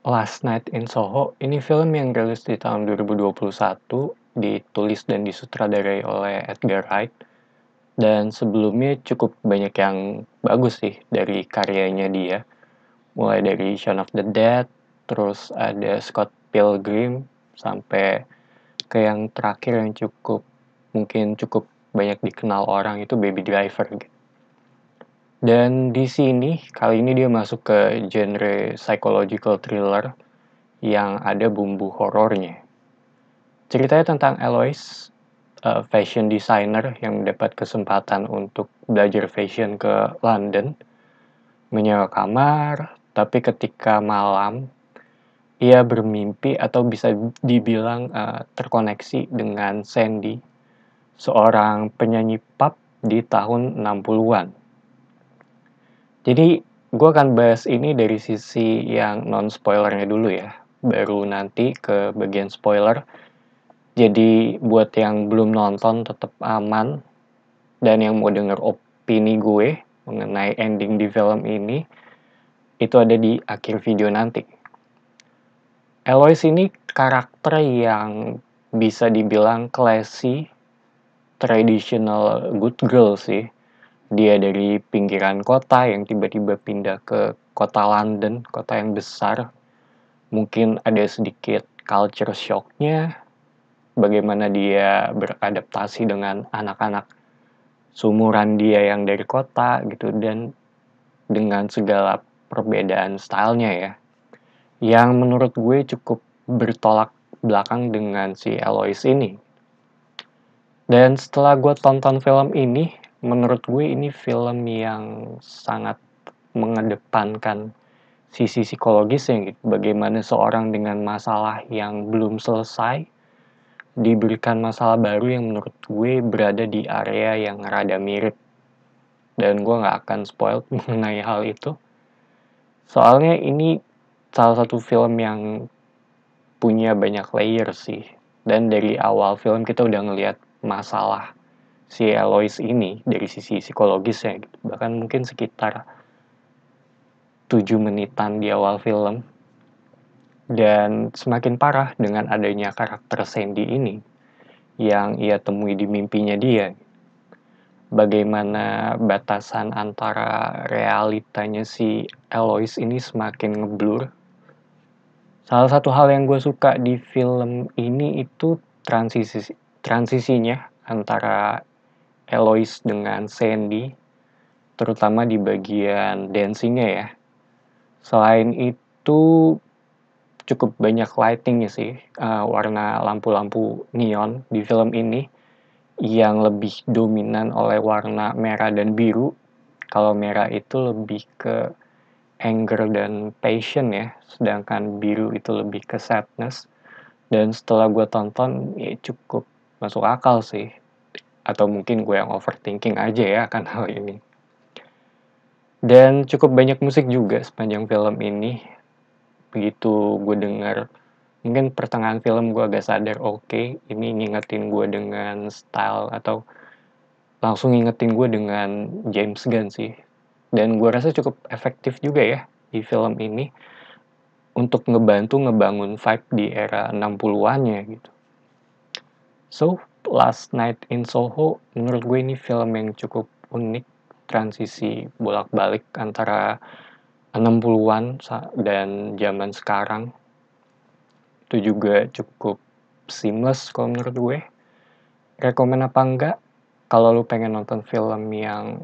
Last Night in Soho ini film yang rilis di tahun 2021, ditulis dan disutradarai oleh Edgar Wright. Dan sebelumnya cukup banyak yang bagus sih dari karyanya dia. Mulai dari Shaun of the Dead, terus ada Scott Pilgrim, sampai ke yang terakhir yang cukup mungkin cukup banyak dikenal orang itu Baby Driver gitu. Dan di sini kali ini dia masuk ke genre psychological thriller yang ada bumbu horornya. Ceritanya tentang Eloise, uh, fashion designer yang mendapat kesempatan untuk belajar fashion ke London, menyewa kamar, tapi ketika malam ia bermimpi atau bisa dibilang uh, terkoneksi dengan Sandy, seorang penyanyi pop di tahun 60-an jadi gue akan bahas ini dari sisi yang non spoilernya dulu ya, baru nanti ke bagian spoiler. Jadi buat yang belum nonton tetap aman dan yang mau denger opini gue mengenai ending di film ini itu ada di akhir video nanti. Eloise ini karakter yang bisa dibilang classy, traditional good girl sih dia dari pinggiran kota yang tiba-tiba pindah ke kota London, kota yang besar. Mungkin ada sedikit culture shocknya, bagaimana dia beradaptasi dengan anak-anak sumuran dia yang dari kota gitu dan dengan segala perbedaan stylenya ya. Yang menurut gue cukup bertolak belakang dengan si Eloise ini. Dan setelah gue tonton film ini menurut gue ini film yang sangat mengedepankan sisi psikologisnya gitu. Bagaimana seorang dengan masalah yang belum selesai diberikan masalah baru yang menurut gue berada di area yang rada mirip. Dan gue gak akan spoil mengenai hal itu. Soalnya ini salah satu film yang punya banyak layer sih. Dan dari awal film kita udah ngeliat masalah si Eloise ini dari sisi psikologisnya gitu. bahkan mungkin sekitar 7 menitan di awal film. Dan semakin parah dengan adanya karakter Sandy ini yang ia temui di mimpinya dia. Bagaimana batasan antara realitanya si Eloise ini semakin ngeblur. Salah satu hal yang gue suka di film ini itu transisi transisinya antara Eloise dengan Sandy, terutama di bagian dancingnya ya. Selain itu cukup banyak lightingnya sih, uh, warna lampu-lampu neon di film ini yang lebih dominan oleh warna merah dan biru. Kalau merah itu lebih ke anger dan passion ya, sedangkan biru itu lebih ke sadness. Dan setelah gue tonton, ya cukup masuk akal sih atau mungkin gue yang overthinking aja ya akan hal ini. Dan cukup banyak musik juga sepanjang film ini. Begitu gue dengar, mungkin pertengahan film gue agak sadar, oke, okay, ini ngingetin gue dengan style atau langsung ngingetin gue dengan James Gunn sih. Dan gue rasa cukup efektif juga ya di film ini untuk ngebantu ngebangun vibe di era 60-annya gitu. So, Last Night in Soho menurut gue ini film yang cukup unik transisi bolak-balik antara 60-an dan zaman sekarang. Itu juga cukup seamless kalau menurut gue. Rekomen apa enggak? Kalau lu pengen nonton film yang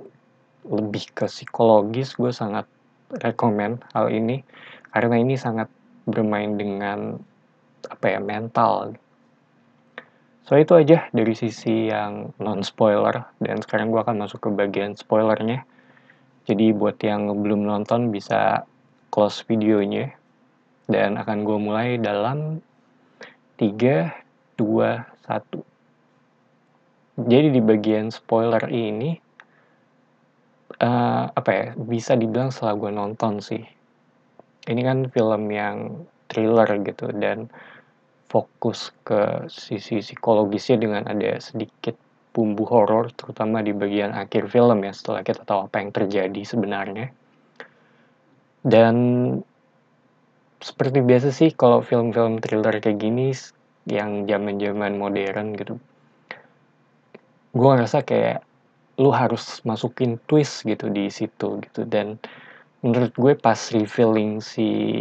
lebih ke psikologis gue sangat rekomen hal ini. Karena ini sangat bermain dengan apa ya mental So itu aja dari sisi yang non spoiler dan sekarang gue akan masuk ke bagian spoilernya. Jadi buat yang belum nonton bisa close videonya dan akan gue mulai dalam 3 2 1. Jadi di bagian spoiler ini uh, apa ya bisa dibilang setelah gue nonton sih. Ini kan film yang thriller gitu dan fokus ke sisi psikologisnya dengan ada sedikit bumbu horor terutama di bagian akhir film ya setelah kita tahu apa yang terjadi sebenarnya. Dan seperti biasa sih kalau film-film thriller kayak gini yang zaman-zaman modern gitu gue ngerasa kayak lu harus masukin twist gitu di situ gitu. Dan menurut gue pas revealing si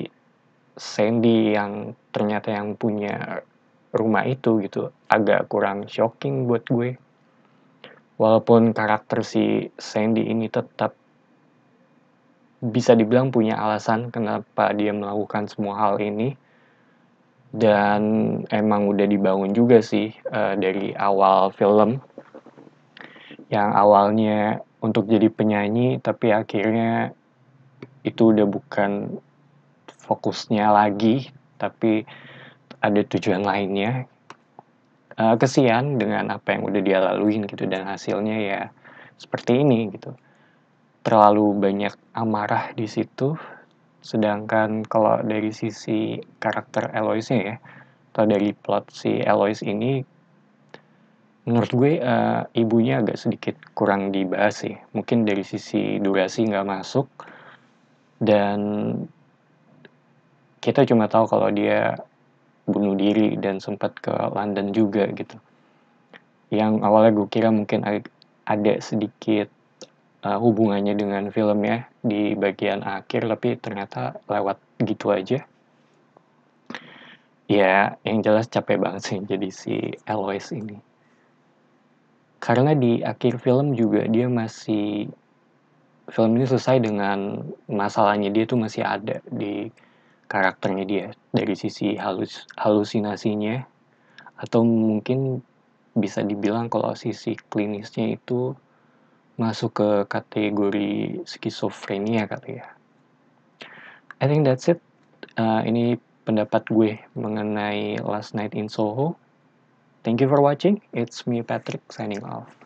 Sandy yang ternyata yang punya rumah itu gitu agak kurang shocking buat gue. Walaupun karakter si Sandy ini tetap bisa dibilang punya alasan kenapa dia melakukan semua hal ini. Dan emang udah dibangun juga sih uh, dari awal film. Yang awalnya untuk jadi penyanyi tapi akhirnya itu udah bukan fokusnya lagi tapi ada tujuan lainnya. Uh, kesian dengan apa yang udah dia laluin gitu dan hasilnya ya seperti ini gitu. Terlalu banyak amarah di situ sedangkan kalau dari sisi karakter Eloise ya atau dari plot si Eloise ini menurut gue uh, ibunya agak sedikit kurang dibahas sih. Mungkin dari sisi durasi nggak masuk dan kita cuma tahu kalau dia bunuh diri dan sempat ke London juga gitu. Yang awalnya gue kira mungkin ada sedikit uh, hubungannya dengan filmnya di bagian akhir tapi ternyata lewat gitu aja. Ya yang jelas capek banget sih jadi si Eloise ini. Karena di akhir film juga dia masih film ini selesai dengan masalahnya dia tuh masih ada di karakternya dia dari sisi halus halusinasinya atau mungkin bisa dibilang kalau sisi klinisnya itu masuk ke kategori skizofrenia kali ya. I think that's it. Uh, ini pendapat gue mengenai Last Night in Soho. Thank you for watching. It's me Patrick signing off.